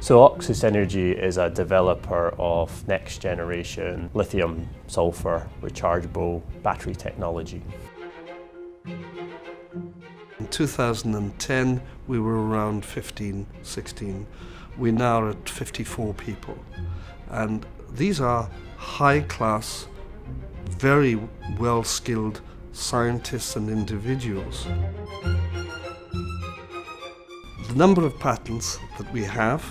So Oxis Energy is a developer of next generation lithium sulfur rechargeable battery technology. In 2010 we were around 15, 16. We're now at 54 people. And these are high class, very well skilled scientists and individuals. The number of patents that we have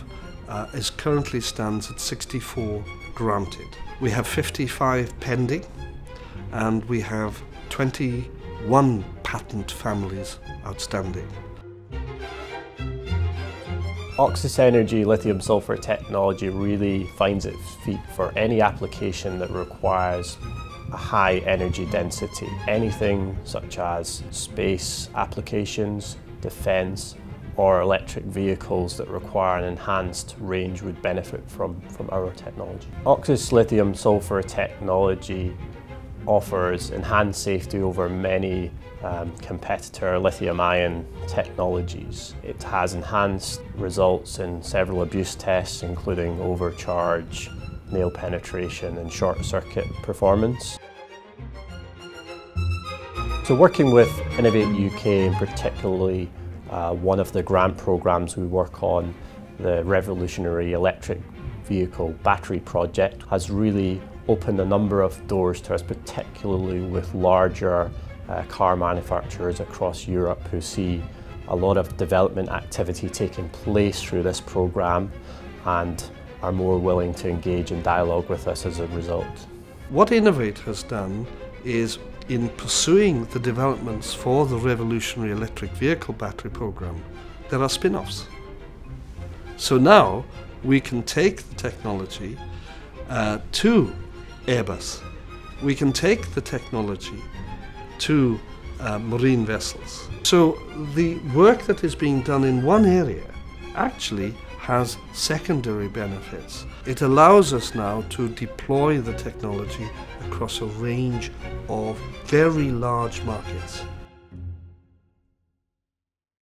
uh, is currently stands at 64 granted. We have 55 pending and we have 21 patent families outstanding. Oxis Energy lithium sulfur technology really finds its feet for any application that requires a high energy density. Anything such as space applications, defence, or electric vehicles that require an enhanced range would benefit from, from our technology. Oxis lithium sulfur technology offers enhanced safety over many um, competitor lithium-ion technologies. It has enhanced results in several abuse tests including overcharge, nail penetration and short circuit performance. So working with Innovate UK and particularly uh, one of the grant programs we work on, the Revolutionary Electric Vehicle Battery Project, has really opened a number of doors to us, particularly with larger uh, car manufacturers across Europe who see a lot of development activity taking place through this program and are more willing to engage in dialogue with us as a result. What Innovate has done is in pursuing the developments for the revolutionary electric vehicle battery program, there are spin-offs. So now we can take the technology uh, to Airbus. We can take the technology to uh, marine vessels. So the work that is being done in one area actually has secondary benefits. It allows us now to deploy the technology across a range of very large markets.